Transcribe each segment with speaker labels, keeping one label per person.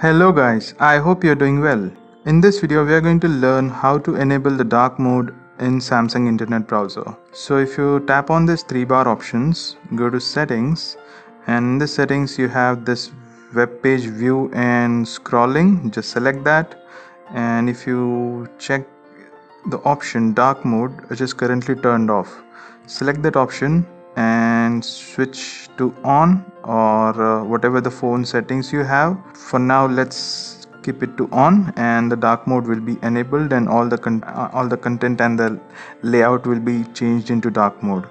Speaker 1: Hello guys, I hope you're doing well. In this video we are going to learn how to enable the dark mode in Samsung Internet Browser. So if you tap on this three bar options, go to settings and in the settings you have this web page view and scrolling, just select that and if you check the option dark mode which is currently turned off, select that option and switch to on or uh, whatever the phone settings you have. For now let's keep it to on and the dark mode will be enabled and all the uh, all the content and the layout will be changed into dark mode.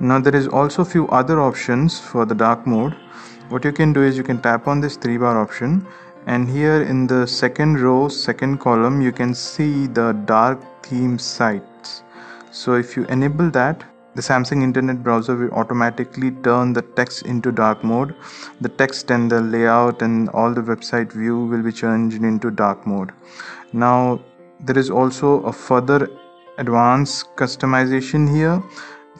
Speaker 1: Now there is also a few other options for the dark mode. What you can do is you can tap on this three bar option and here in the second row second column you can see the dark theme sites. So if you enable that the Samsung Internet Browser will automatically turn the text into dark mode. The text and the layout and all the website view will be changed into dark mode. Now there is also a further advanced customization here.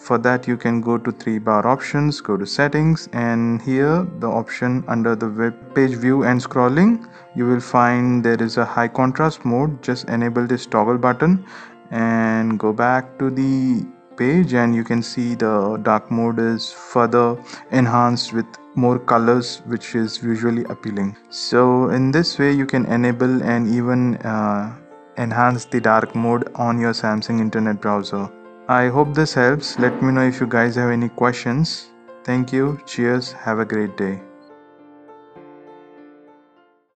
Speaker 1: For that you can go to three bar options, go to settings and here the option under the web page view and scrolling you will find there is a high contrast mode just enable this toggle button and go back to the page and you can see the dark mode is further enhanced with more colors which is visually appealing. So in this way you can enable and even uh, enhance the dark mode on your Samsung internet browser. I hope this helps. Let me know if you guys have any questions. Thank you. Cheers. Have a great day